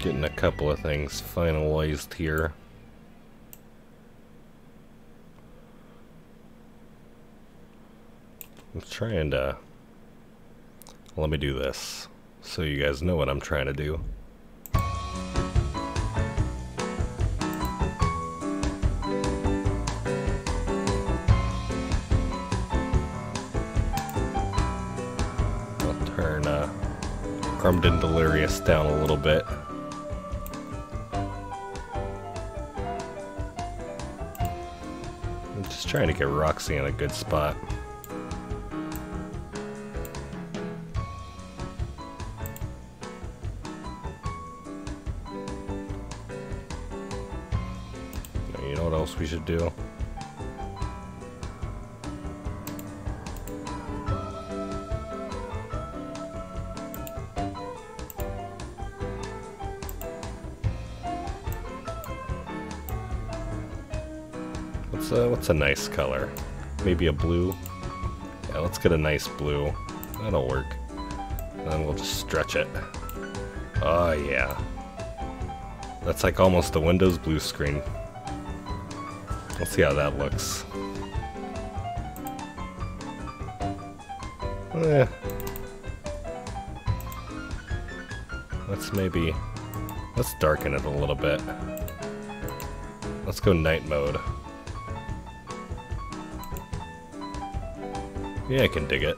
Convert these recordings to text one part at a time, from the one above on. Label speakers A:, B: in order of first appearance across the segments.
A: Getting a couple of things finalized here. I'm trying to... Let me do this, so you guys know what I'm trying to do. I'll turn uh, and Delirious down a little bit. Just trying to get Roxy in a good spot. You know what else we should do? What's a, nice color? Maybe a blue? Yeah, let's get a nice blue. That'll work. And then we'll just stretch it. Oh yeah. That's like almost a Windows blue screen. Let's see how that looks. Eh. Let's maybe... Let's darken it a little bit. Let's go night mode. Yeah, I can dig it.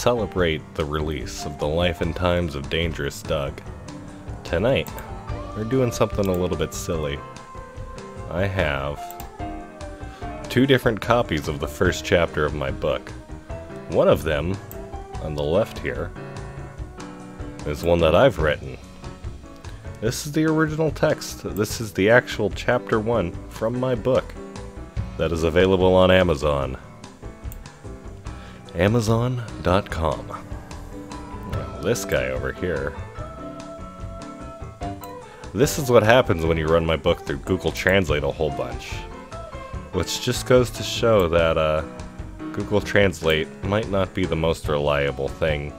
A: Celebrate the release of The Life and Times of Dangerous Doug, tonight we're doing something a little bit silly. I have two different copies of the first chapter of my book. One of them, on the left here, is one that I've written. This is the original text. This is the actual chapter one from my book that is available on Amazon. Amazon.com. This guy over here. This is what happens when you run my book through Google Translate a whole bunch. Which just goes to show that uh, Google Translate might not be the most reliable thing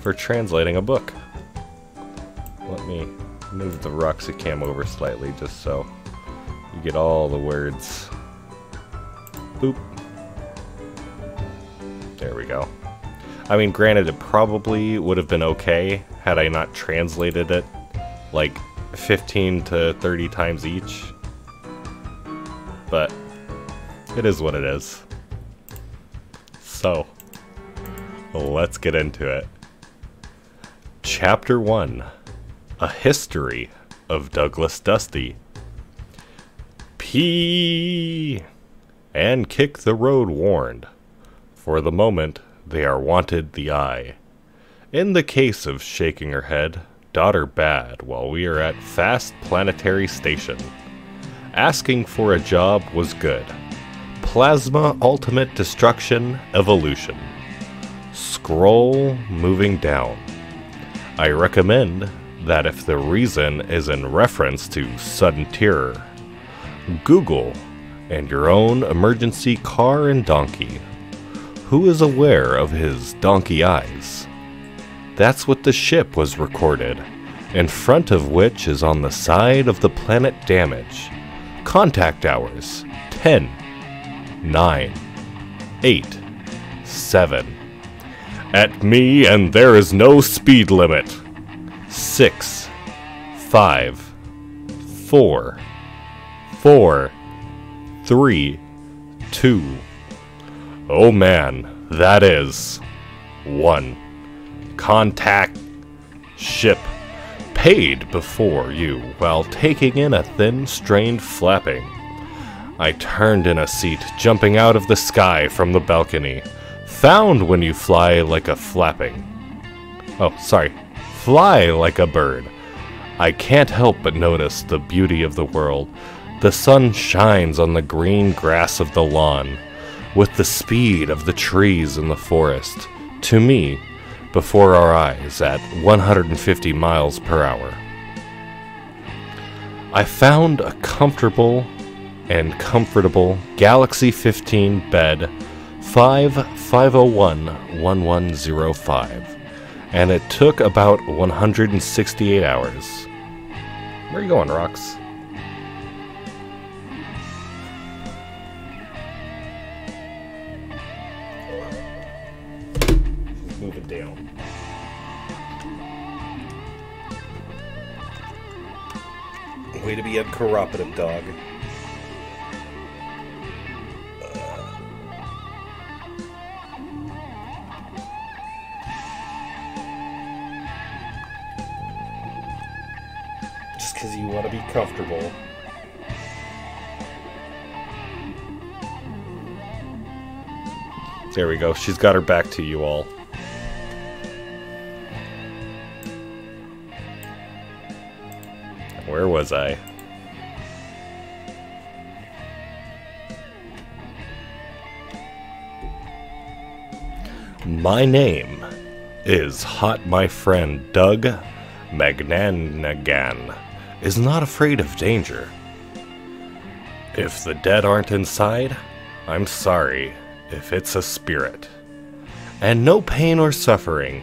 A: for translating a book. Let me move the Roxy cam over slightly just so you get all the words. Boop. There we go. I mean, granted, it probably would have been okay had I not translated it like 15 to 30 times each. But it is what it is. So, let's get into it. Chapter 1 A History of Douglas Dusty. P. And kick the road warned. For the moment, they are wanted the eye. In the case of shaking her head, daughter bad while we are at Fast Planetary Station. Asking for a job was good. Plasma Ultimate Destruction Evolution. Scroll moving down. I recommend that if the reason is in reference to sudden terror, Google and your own emergency car and donkey. Who is aware of his donkey eyes? That's what the ship was recorded, in front of which is on the side of the planet damage. Contact hours 10, 9, 8, 7. At me, and there is no speed limit. 6, 5, 4, 4, 3, 2. Oh man, that is 1 contact ship paid before you while taking in a thin, strained flapping. I turned in a seat, jumping out of the sky from the balcony. Found when you fly like a flapping. Oh, sorry. Fly like a bird. I can't help but notice the beauty of the world. The sun shines on the green grass of the lawn with the speed of the trees in the forest. To me, before our eyes at 150 miles per hour. I found a comfortable and comfortable Galaxy 15 bed 5501 1105, and it took about 168 hours. Where are you going, Rox? Be uncooperative, dog. Just because you want to be comfortable. There we go. She's got her back to you all. Where was I? My name is Hot My Friend Doug Magnanagan is not afraid of danger. If the dead aren't inside, I'm sorry if it's a spirit. And no pain or suffering,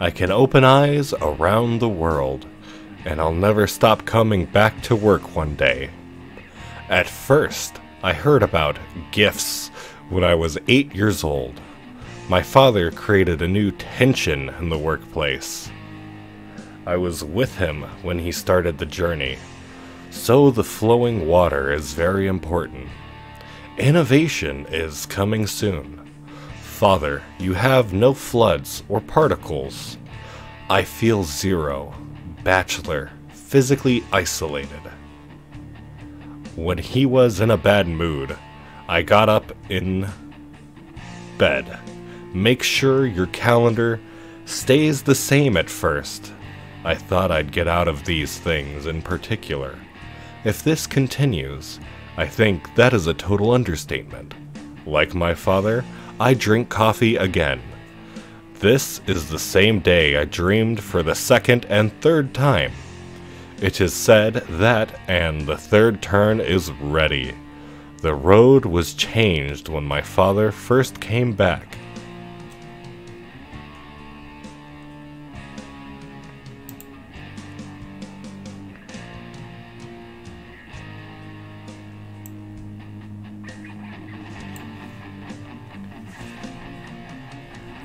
A: I can open eyes around the world, and I'll never stop coming back to work one day. At first, I heard about gifts when I was eight years old. My father created a new tension in the workplace. I was with him when he started the journey. So the flowing water is very important. Innovation is coming soon. Father, you have no floods or particles. I feel zero, bachelor, physically isolated. When he was in a bad mood, I got up in bed. Make sure your calendar stays the same at first. I thought I'd get out of these things in particular. If this continues, I think that is a total understatement. Like my father, I drink coffee again. This is the same day I dreamed for the second and third time. It is said that, and the third turn is ready. The road was changed when my father first came back.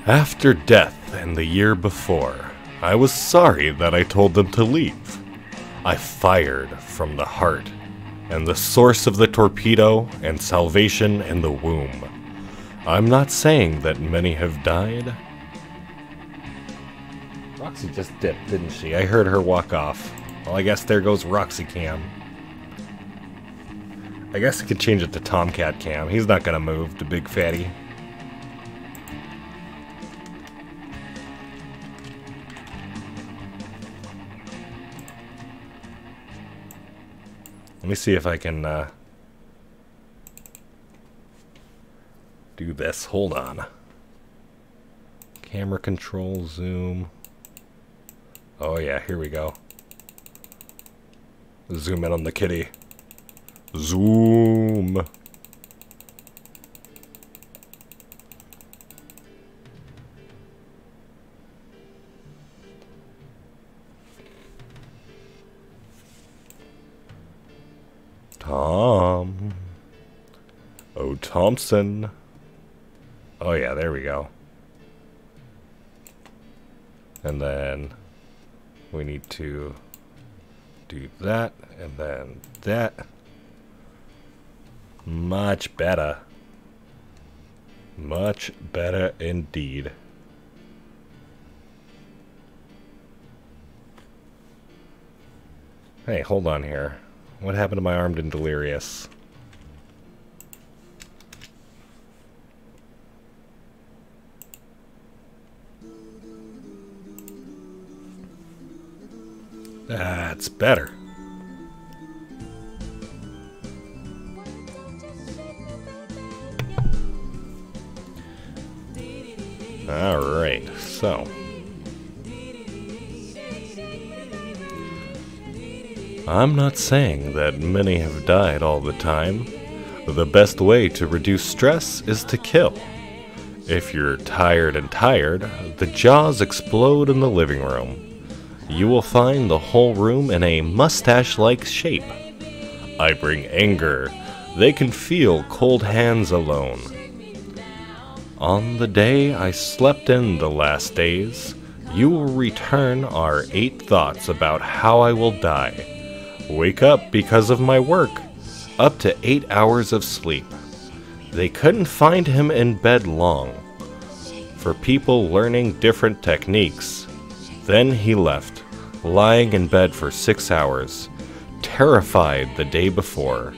A: After death and the year before, I was sorry that I told them to leave. I fired from the heart, and the source of the torpedo and salvation in the womb. I'm not saying that many have died. Roxy just dipped, didn't she? I heard her walk off. Well, I guess there goes Roxy Cam. I guess I could change it to Tomcat Cam. He's not gonna move, the big fatty. Let me see if I can uh, do this. Hold on. Camera control, zoom. Oh yeah, here we go. Zoom in on the kitty. Zoom. Thompson. Oh, yeah, there we go. And then we need to do that, and then that. Much better. Much better indeed. Hey, hold on here. What happened to my armed and delirious? That's better. Alright, so. I'm not saying that many have died all the time. The best way to reduce stress is to kill. If you're tired and tired, the jaws explode in the living room. You will find the whole room in a mustache like shape. I bring anger. They can feel cold hands alone. On the day I slept in the last days, you will return our eight thoughts about how I will die. Wake up because of my work. Up to eight hours of sleep. They couldn't find him in bed long. For people learning different techniques. Then he left, lying in bed for six hours, terrified the day before.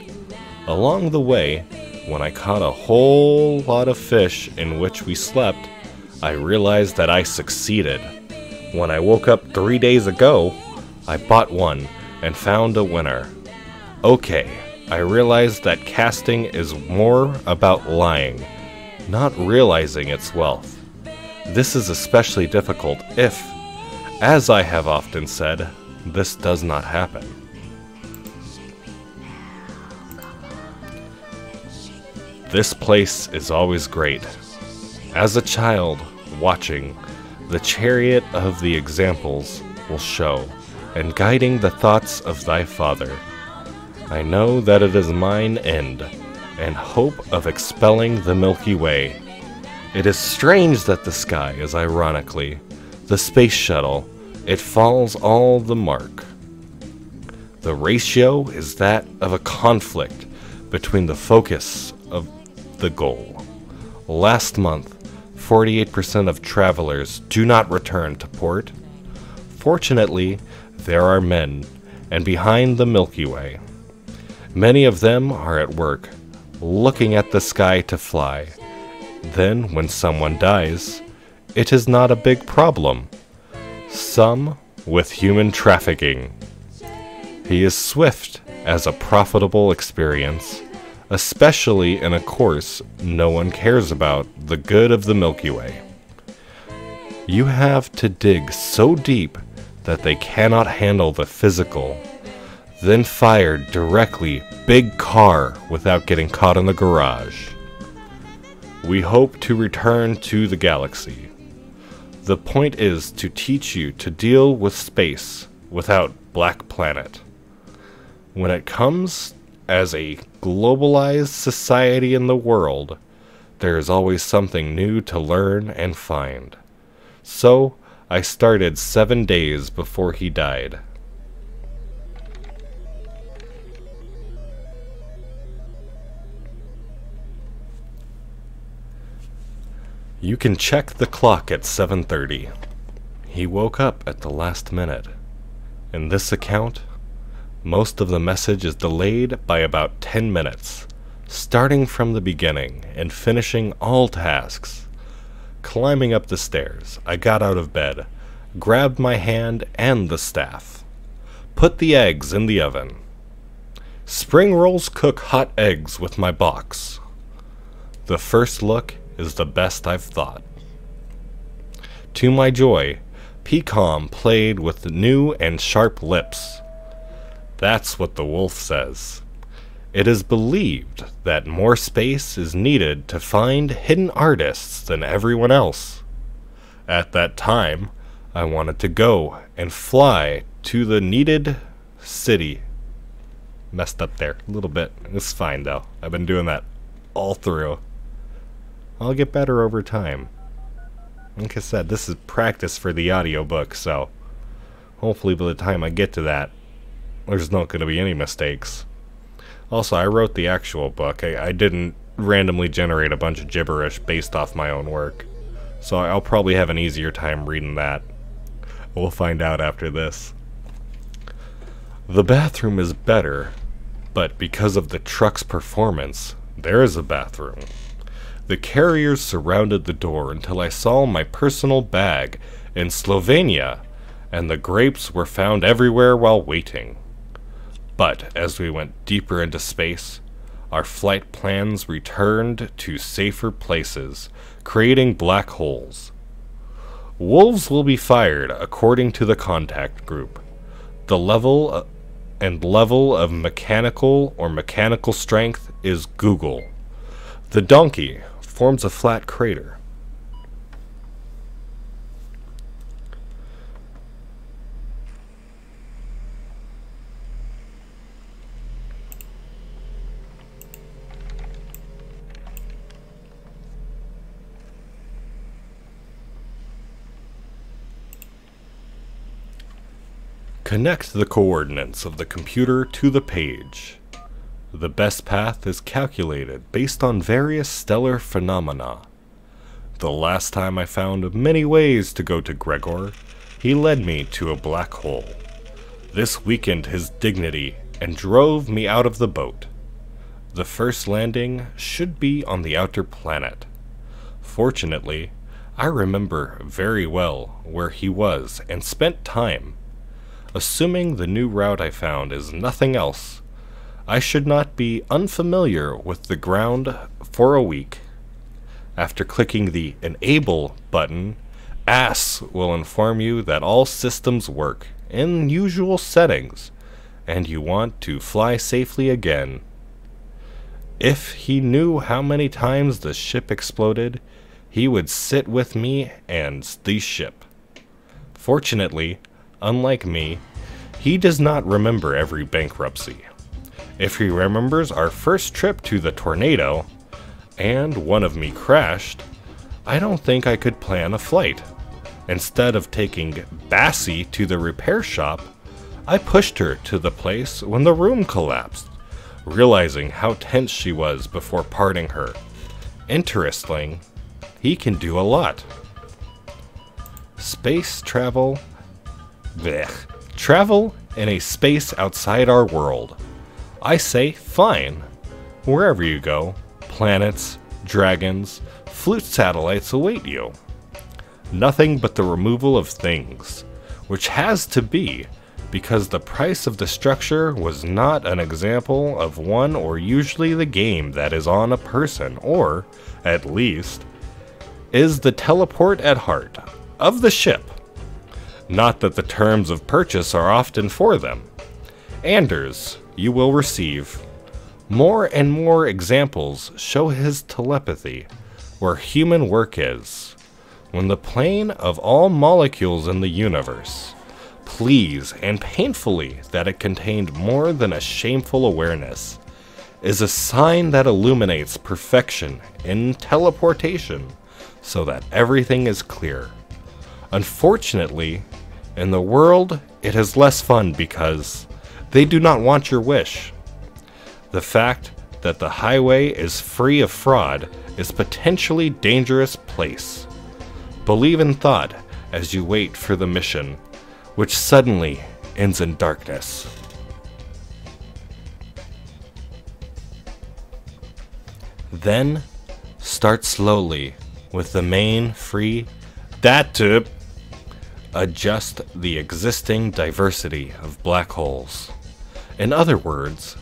A: Along the way, when I caught a whole lot of fish in which we slept, I realized that I succeeded. When I woke up three days ago, I bought one and found a winner. Okay, I realized that casting is more about lying, not realizing its wealth. This is especially difficult if, as I have often said, this does not happen. This place is always great. As a child, watching, the chariot of the examples will show, and guiding the thoughts of thy father. I know that it is mine end, and hope of expelling the Milky Way. It is strange that the sky is ironically the space shuttle, it falls all the mark. The ratio is that of a conflict between the focus of the goal. Last month, 48% of travelers do not return to port. Fortunately, there are men, and behind the Milky Way. Many of them are at work, looking at the sky to fly. Then, when someone dies, it is not a big problem. Some with human trafficking. He is swift as a profitable experience especially in a course no one cares about the good of the Milky Way. You have to dig so deep that they cannot handle the physical, then fire directly big car without getting caught in the garage. We hope to return to the galaxy. The point is to teach you to deal with space without Black Planet. When it comes as a globalized society in the world, there is always something new to learn and find. So, I started seven days before he died. You can check the clock at 7:30. He woke up at the last minute. In this account, most of the message is delayed by about 10 minutes, starting from the beginning and finishing all tasks. Climbing up the stairs, I got out of bed, grabbed my hand and the staff, put the eggs in the oven. Spring rolls cook hot eggs with my box. The first look is the best I've thought. To my joy, PCOM played with new and sharp lips. That's what the wolf says. It is believed that more space is needed to find hidden artists than everyone else. At that time, I wanted to go and fly to the needed city. Messed up there a little bit. It's fine though. I've been doing that all through. I'll get better over time. Like I said, this is practice for the audiobook, so hopefully by the time I get to that, there's not going to be any mistakes. Also, I wrote the actual book. I, I didn't randomly generate a bunch of gibberish based off my own work. So I'll probably have an easier time reading that. We'll find out after this. The bathroom is better, but because of the truck's performance, there is a bathroom. The carriers surrounded the door until I saw my personal bag in Slovenia and the grapes were found everywhere while waiting. But as we went deeper into space, our flight plans returned to safer places, creating black holes. Wolves will be fired according to the contact group. The level uh, and level of mechanical or mechanical strength is Google. The donkey forms a flat crater. Connect the coordinates of the computer to the page. The best path is calculated based on various stellar phenomena. The last time I found many ways to go to Gregor, he led me to a black hole. This weakened his dignity and drove me out of the boat. The first landing should be on the outer planet. Fortunately, I remember very well where he was and spent time Assuming the new route I found is nothing else, I should not be unfamiliar with the ground for a week. After clicking the Enable button, AS will inform you that all systems work in usual settings and you want to fly safely again. If he knew how many times the ship exploded, he would sit with me and the ship. Fortunately, Unlike me, he does not remember every bankruptcy. If he remembers our first trip to the tornado, and one of me crashed, I don't think I could plan a flight. Instead of taking Bassie to the repair shop, I pushed her to the place when the room collapsed, realizing how tense she was before parting her. Interesting, he can do a lot. Space travel Blech. Travel in a space outside our world. I say, fine. Wherever you go, planets, dragons, flute satellites await you. Nothing but the removal of things, which has to be because the price of the structure was not an example of one or usually the game that is on a person, or, at least, is the teleport at heart of the ship not that the terms of purchase are often for them. Anders, you will receive. More and more examples show his telepathy, where human work is. When the plane of all molecules in the universe, please and painfully that it contained more than a shameful awareness, is a sign that illuminates perfection in teleportation so that everything is clear. Unfortunately, in the world, it is less fun because they do not want your wish. The fact that the highway is free of fraud is potentially dangerous place. Believe in thought as you wait for the mission, which suddenly ends in darkness. Then start slowly with the main free that tip adjust the existing diversity of black holes. In other words,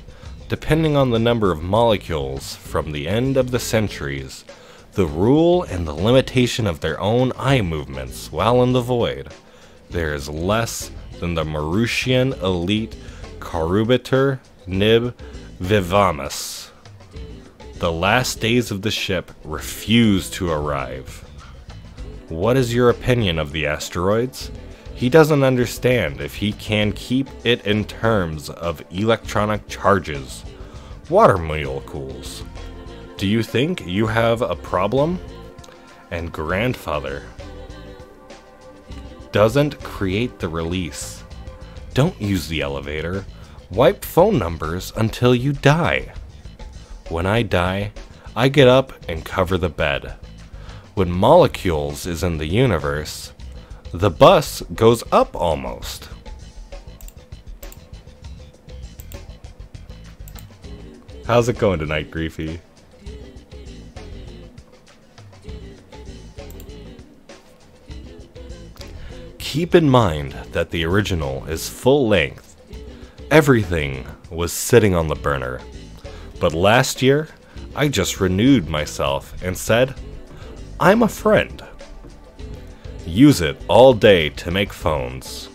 A: depending on the number of molecules from the end of the centuries, the rule and the limitation of their own eye movements while in the void, there is less than the Marutian elite Carubiter Nib Vivamus. The last days of the ship refuse to arrive. What is your opinion of the asteroids? He doesn't understand if he can keep it in terms of electronic charges, water molecules. Do you think you have a problem? And grandfather doesn't create the release. Don't use the elevator. Wipe phone numbers until you die. When I die, I get up and cover the bed. When molecules is in the universe, the bus goes up almost. How's it going tonight, Griefy? Keep in mind that the original is full length. Everything was sitting on the burner. But last year, I just renewed myself and said, I'm a friend. Use it all day to make phones.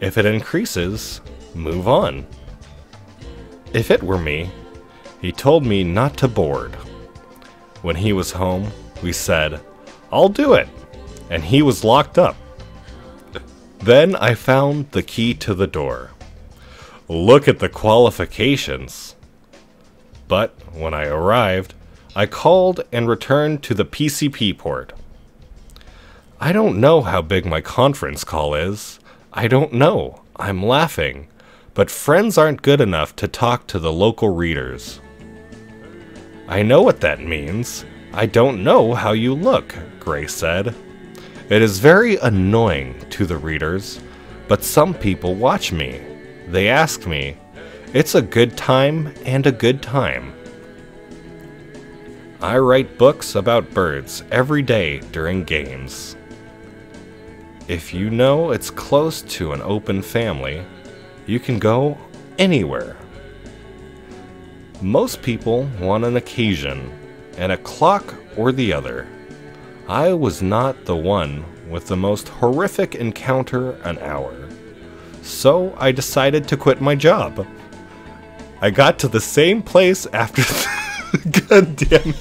A: If it increases, move on. If it were me, he told me not to board. When he was home, we said, I'll do it. And he was locked up. Then I found the key to the door. Look at the qualifications. But when I arrived, I called and returned to the PCP port. I don't know how big my conference call is. I don't know. I'm laughing. But friends aren't good enough to talk to the local readers. I know what that means. I don't know how you look, Gray said. It is very annoying to the readers, but some people watch me. They ask me, it's a good time and a good time. I write books about birds every day during games. If you know it's close to an open family, you can go anywhere. Most people want an occasion, and a clock or the other. I was not the one with the most horrific encounter an hour. So I decided to quit my job. I got to the same place after. God damn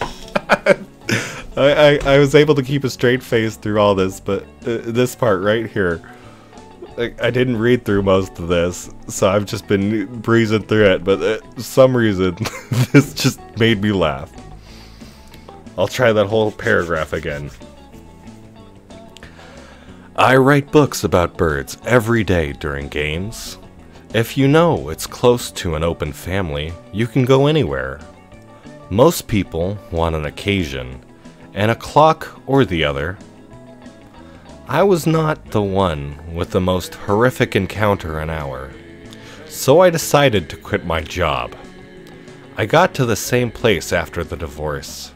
A: I, I, I was able to keep a straight face through all this, but uh, this part right here. I, I didn't read through most of this, so I've just been breezing through it, but uh, some reason, this just made me laugh. I'll try that whole paragraph again. I write books about birds every day during games. If you know it's close to an open family, you can go anywhere. Most people want an occasion, and a clock or the other. I was not the one with the most horrific encounter an hour, so I decided to quit my job. I got to the same place after the divorce.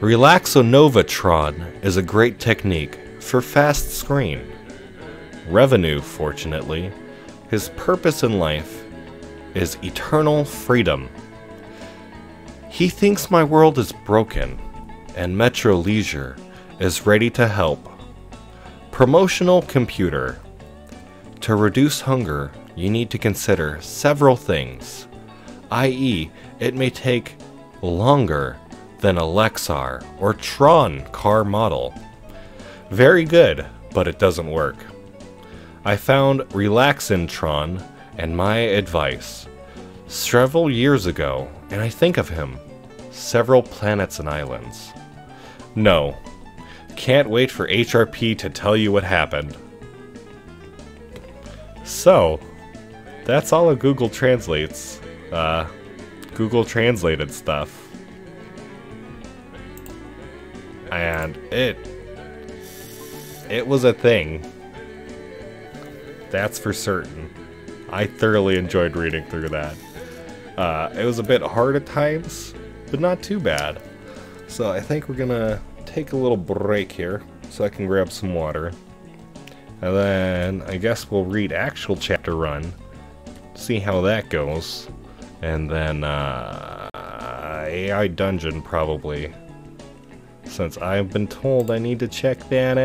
A: Relaxonovatron is a great technique for fast screen. Revenue, fortunately, his purpose in life is eternal freedom. He thinks my world is broken, and Metro Leisure is ready to help. Promotional computer. To reduce hunger, you need to consider several things, i.e., it may take longer than a Lexar or Tron car model very good, but it doesn't work. I found Relaxintron and my advice several years ago, and I think of him. Several planets and islands. No. Can't wait for HRP to tell you what happened. So, that's all of Google Translates. Uh, Google translated stuff. And it it was a thing. That's for certain. I thoroughly enjoyed reading through that. Uh, it was a bit hard at times, but not too bad. So I think we're gonna take a little break here so I can grab some water. And then I guess we'll read actual chapter run, see how that goes. And then uh, AI Dungeon probably, since I've been told I need to check that out.